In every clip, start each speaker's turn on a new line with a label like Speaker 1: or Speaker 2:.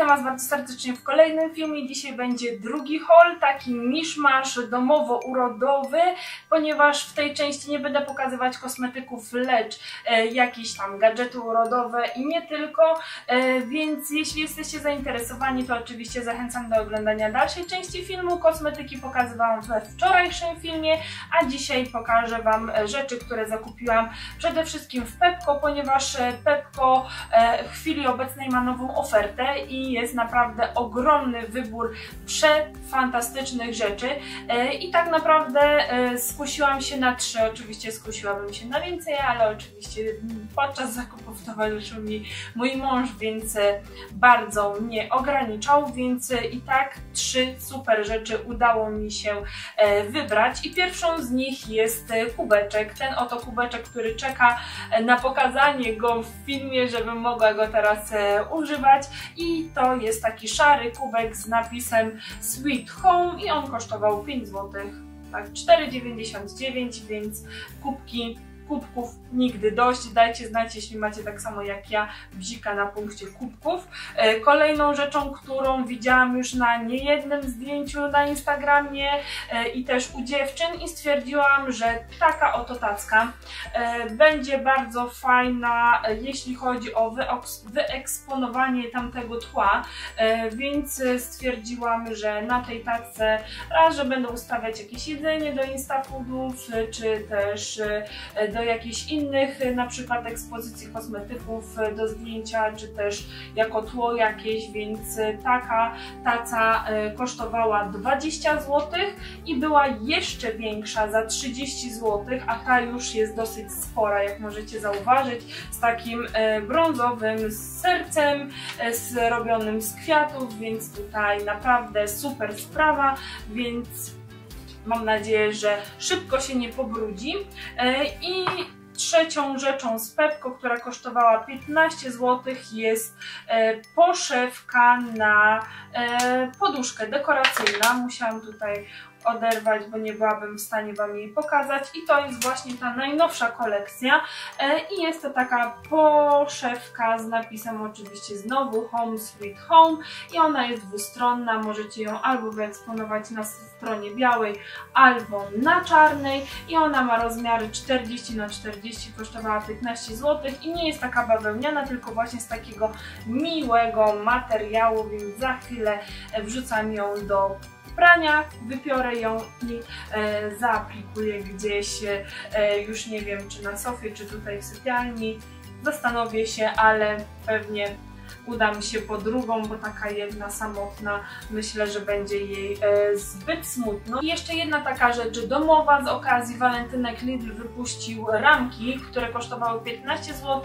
Speaker 1: Witam Was bardzo serdecznie w kolejnym filmie. Dzisiaj będzie drugi haul, taki miszmasz domowo-urodowy, ponieważ w tej części nie będę pokazywać kosmetyków, lecz e, jakieś tam gadżety urodowe i nie tylko, e, więc jeśli jesteście zainteresowani, to oczywiście zachęcam do oglądania dalszej części filmu. Kosmetyki pokazywałam we wczorajszym filmie, a dzisiaj pokażę Wam rzeczy, które zakupiłam przede wszystkim w Pepko, ponieważ e, Pepko e, w chwili obecnej ma nową ofertę i jest naprawdę ogromny wybór przefantastycznych rzeczy. E, i tak naprawdę e, skusiłam się na trzy, oczywiście skusiłabym się na więcej, ale oczywiście podczas zakupów towarzyszył mi mój mąż, więc e, bardzo mnie ograniczał, więc i tak trzy super rzeczy udało mi się wybrać. I pierwszą z nich jest kubeczek, ten oto kubeczek, który czeka na pokazanie go w filmie, żebym mogła go teraz używać. I to jest taki szary kubek z napisem Sweet Home i on kosztował 5 zł, tak 4,99, więc kubki kubków nigdy dość. Dajcie znać, jeśli macie tak samo jak ja bzika na punkcie kubków. E, kolejną rzeczą, którą widziałam już na niejednym zdjęciu na Instagramie e, i też u dziewczyn i stwierdziłam, że taka oto tacka e, będzie bardzo fajna, jeśli chodzi o wyeksponowanie tamtego tła, więc stwierdziłam, że na tej tacce raz, że będę ustawiać jakieś jedzenie do instafoodów, czy też do do jakichś innych na przykład ekspozycji kosmetyków do zdjęcia, czy też jako tło jakieś, więc taka taca kosztowała 20 zł i była jeszcze większa za 30 zł, a ta już jest dosyć spora, jak możecie zauważyć, z takim brązowym sercem zrobionym z kwiatów, więc tutaj naprawdę super sprawa, więc Mam nadzieję, że szybko się nie pobrudzi. E, I trzecią rzeczą z Pepko, która kosztowała 15 zł jest e, poszewka na e, poduszkę dekoracyjna. Musiałam tutaj oderwać, bo nie byłabym w stanie Wam jej pokazać. I to jest właśnie ta najnowsza kolekcja. E, i jest to taka poszewka z napisem oczywiście znowu Home Sweet Home. I ona jest dwustronna, możecie ją albo wyeksponować na stronie białej, albo na czarnej. I ona ma rozmiary 40 na 40 kosztowała 15 zł i nie jest taka bawełniana, tylko właśnie z takiego miłego materiału, więc za chwilę wrzucam ją do prania, wypiorę ją i e, zaaplikuję gdzieś, e, już nie wiem czy na sofie, czy tutaj w sypialni. Zastanowię się, ale pewnie uda mi się po drugą, bo taka jedna samotna myślę, że będzie jej e, zbyt smutno. I jeszcze jedna taka rzecz domowa z okazji walentynek Lidl wypuścił ramki, które kosztowały 15 zł,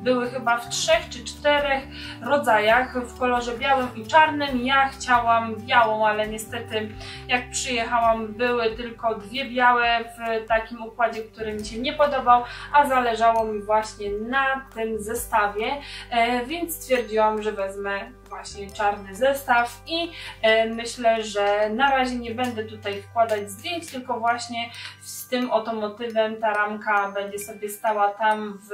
Speaker 1: były chyba w trzech czy czterech rodzajach w kolorze białym i czarnym. Ja chciałam białą, ale niestety jak przyjechałam były tylko dwie białe w takim układzie, który mi się nie podobał, a zależało mi właśnie na tym zestawie, e, więc stwierdziłam stwierdziłam, że wezmę właśnie czarny zestaw i e, myślę, że na razie nie będę tutaj wkładać zdjęć, tylko właśnie z tym oto motywem ta ramka będzie sobie stała tam w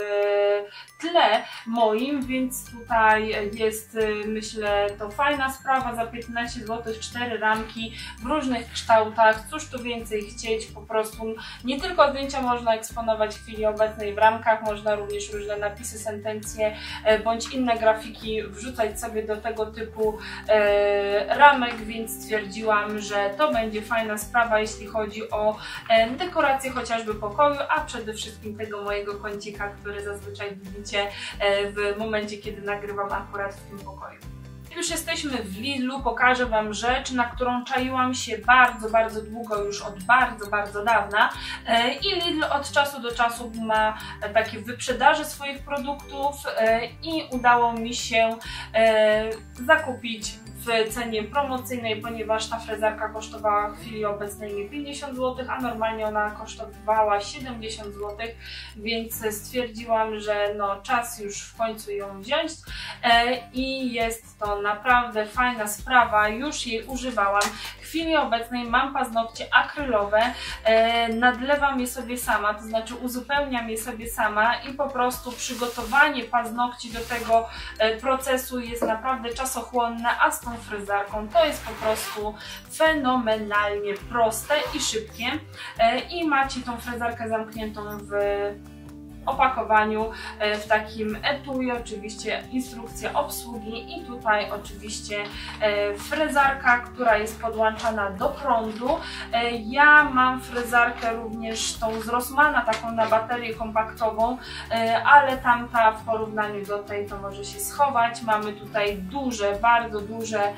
Speaker 1: tle moim, więc tutaj jest e, myślę to fajna sprawa, za 15 zł cztery ramki w różnych kształtach, cóż tu więcej chcieć, po prostu nie tylko zdjęcia można eksponować w chwili obecnej w ramkach, można również różne napisy, sentencje e, bądź inne grafiki wrzucać sobie do tego tego typu e, ramek, więc stwierdziłam, że to będzie fajna sprawa, jeśli chodzi o e, dekorację chociażby pokoju, a przede wszystkim tego mojego kącika, który zazwyczaj widzicie e, w momencie, kiedy nagrywam akurat w tym pokoju. Już jesteśmy w Lidlu, pokażę Wam rzecz, na którą czaiłam się bardzo, bardzo długo, już od bardzo, bardzo dawna. E, i Lidl od czasu do czasu ma takie wyprzedaże swoich produktów e, i udało mi się e, zakupić w cenie promocyjnej, ponieważ ta frezarka kosztowała w chwili obecnej 50 zł, a normalnie ona kosztowała 70 zł, więc stwierdziłam, że no czas już w końcu ją wziąć e, i jest to naprawdę fajna sprawa, już jej używałam. W chwili obecnej mam paznokcie akrylowe, e, nadlewam je sobie sama, to znaczy uzupełniam je sobie sama i po prostu przygotowanie paznokci do tego e, procesu jest naprawdę czasochłonne, a z tą fryzarką. To jest po prostu fenomenalnie proste i szybkie. E, i macie tą fryzarkę zamkniętą w opakowaniu e, w takim etui, oczywiście instrukcja obsługi i tutaj oczywiście e, frezarka, która jest podłączana do prądu. E, ja mam frezarkę również tą z Rossmana, taką na baterię kompaktową, ale tamta w porównaniu do tej to może się schować. Mamy tutaj duże, bardzo duże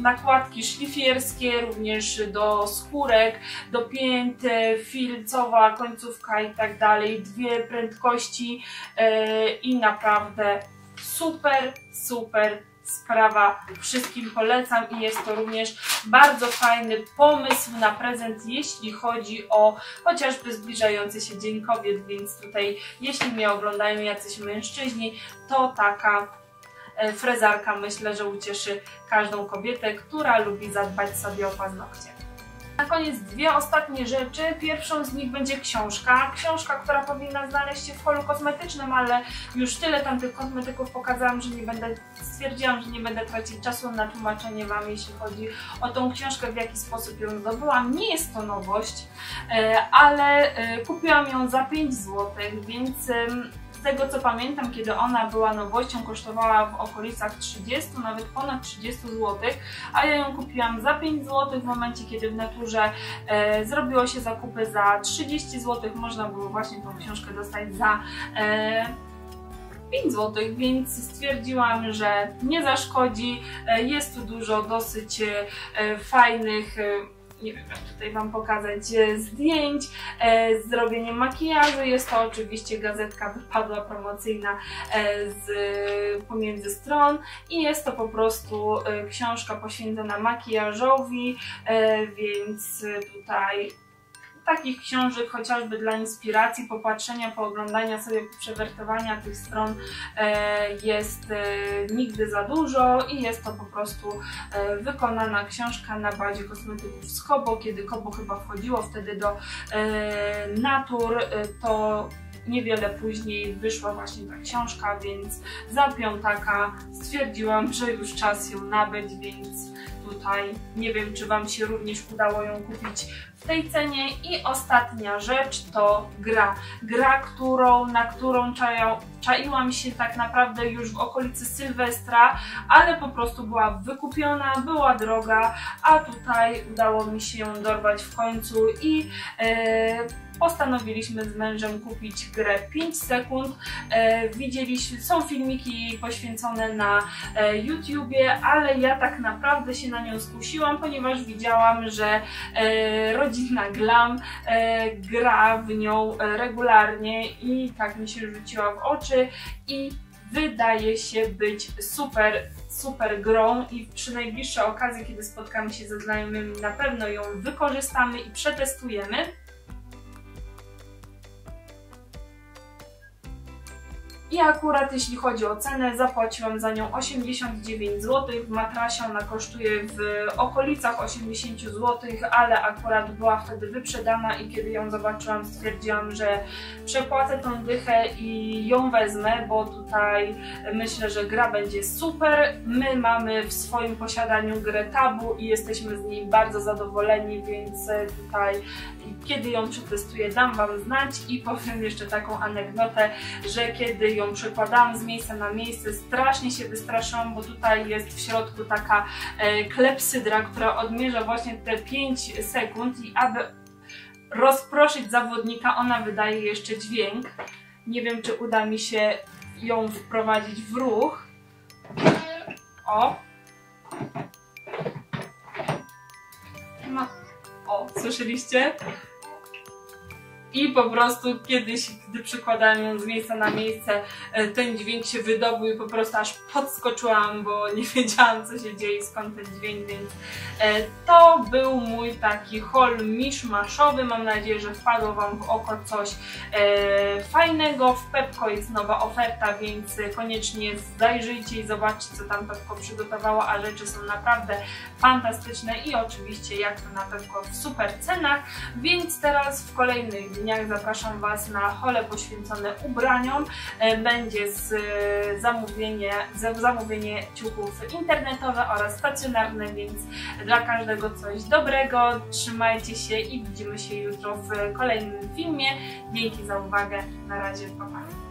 Speaker 1: nakładki szlifierskie, również do skórek, do pięt, filcowa końcówka i tak dalej, dwie prędkości e, i naprawdę super, super sprawa. Wszystkim polecam i jest to również bardzo fajny pomysł na prezent, jeśli chodzi o chociażby zbliżający się Dzień Kobiet, więc tutaj jeśli mnie oglądają jacyś mężczyźni, to taka E, frezarka myślę, że ucieszy każdą kobietę, która lubi zadbać sobie o paznokcie. Na koniec dwie ostatnie rzeczy. Pierwszą z nich będzie książka. Książka, która powinna znaleźć się w holu kosmetycznym, ale już tyle tam tych kosmetyków pokazałam, że nie będę, stwierdziłam, że nie będę tracić czasu na tłumaczenie Wam, jeśli chodzi o tą książkę, w jaki sposób ją zdobyłam. Nie jest to nowość, e, ale e, kupiłam ją za 5 zł, więc tego co pamiętam, kiedy ona była nowością, kosztowała w okolicach 30, nawet ponad 30 zł, a ja ją kupiłam za 5 zł w momencie, kiedy w naturze e, zrobiło się zakupy za 30 zł. Można było właśnie tą książkę dostać za e, 5 zł, więc stwierdziłam, że nie zaszkodzi. E, jest tu dużo dosyć e, fajnych e, nie wiem jak tutaj Wam pokazać e, zdjęć, e, z zrobieniem makijażu. Jest to oczywiście gazetka wypadła promocyjna e, z pomiędzy stron i jest to po prostu książka poświęcona makijażowi, więc tutaj takich książek chociażby dla inspiracji, popatrzenia, pooglądania sobie, przewertowania tych stron e, jest e, nigdy za dużo i jest to po prostu e, wykonana książka na bazie kosmetyków z Kobo, kiedy Kobo chyba wchodziło wtedy do Natur, to niewiele później wyszła właśnie ta książka, więc za piątaka stwierdziłam, że już czas ją nabyć, więc tutaj nie wiem, czy Wam się również udało ją kupić w tej cenie. I ostatnia rzecz to gra. Gra, którą, na którą czają, czaiłam się tak naprawdę już w okolicy Sylwestra, ale po prostu była wykupiona, była droga, a tutaj udało mi się ją dorwać w końcu i yy, postanowiliśmy z mężem kupić grę 5 sekund. E, widzieliśmy, są filmiki poświęcone na e, YouTubie, ale ja tak naprawdę się na nią skusiłam, ponieważ widziałam, że e, rodzina Glam gra w nią regularnie i tak mi się rzuciła w oczy i wydaje się być super, super grą i przy najbliższej okazji, kiedy spotkamy się ze znajomymi, na pewno ją wykorzystamy i przetestujemy. I akurat jeśli chodzi o cenę, zapłaciłam za nią 89 zł. W matrasie ona kosztuje w okolicach 80 zł, ale akurat była wtedy wyprzedana i kiedy ją zobaczyłam stwierdziłam, że przepłacę tą dychę i ją wezmę, bo tutaj myślę, że gra będzie super. My mamy w swoim posiadaniu grę Tabu i jesteśmy z niej bardzo zadowoleni, więc tutaj kiedy ją przetestuję dam Wam znać i powiem jeszcze taką anegdotę, że kiedy ją przekładałam z miejsca na miejsce, strasznie się wystraszyłam, bo tutaj jest w środku taka e, klepsydra, która odmierza właśnie te 5 sekund i aby rozproszyć zawodnika, ona wydaje jeszcze dźwięk. Nie wiem, czy uda mi się ją wprowadzić w ruch. O! No. O, słyszeliście? I po prostu kiedyś, gdy przykładałem ją z miejsca na miejsce, e, ten dźwięk się wydobył i po prostu aż podskoczyłam, bo nie wiedziałam co się dzieje, skąd ten dźwięk, więc e, to był mój taki haul miszmaszowy. Mam nadzieję, że wpadło Wam w oko coś e, fajnego. W Pepko jest nowa oferta, więc koniecznie zajrzyjcie i zobaczcie co tam Pepko przygotowało, a rzeczy są naprawdę fantastyczne i oczywiście jak to na Pepko w super cenach, więc teraz w kolejnych dniach zapraszam Was na hole poświęcone ubraniom. E, będzie z e, zamówienie, zamówienie ciuchów internetowe oraz stacjonarne, więc dla każdego coś dobrego. Trzymajcie się i widzimy się jutro w kolejnym filmie. Dzięki za uwagę. Na razie, pa, pa.